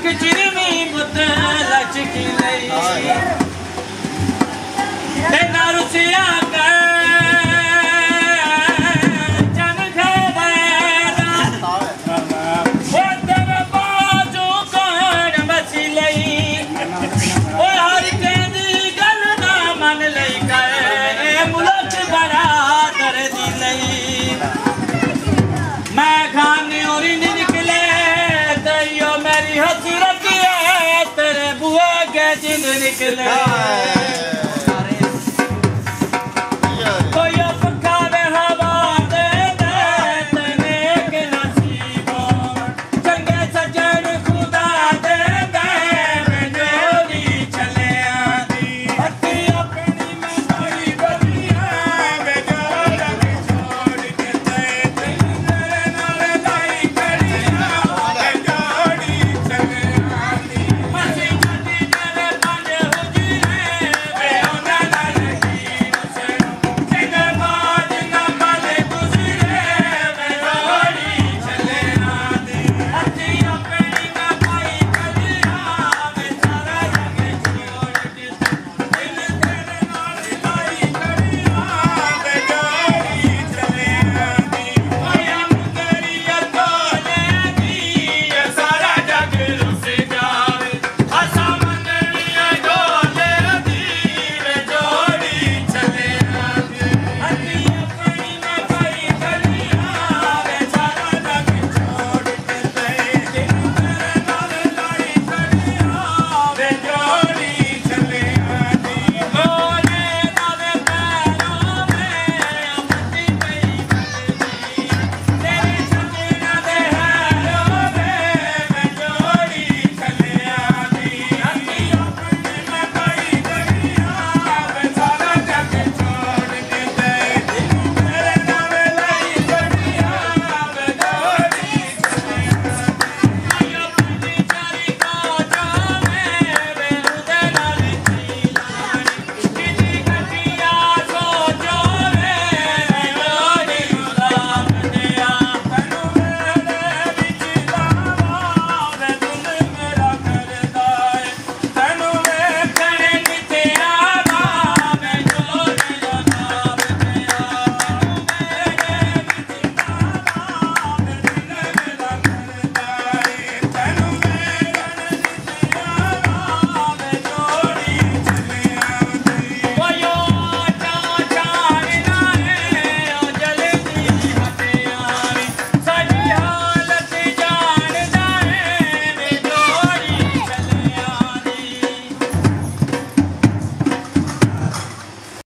लख चिरमी मुत लचकी लई। हाँ, हाँ। ते ना रुसिया Nicholas.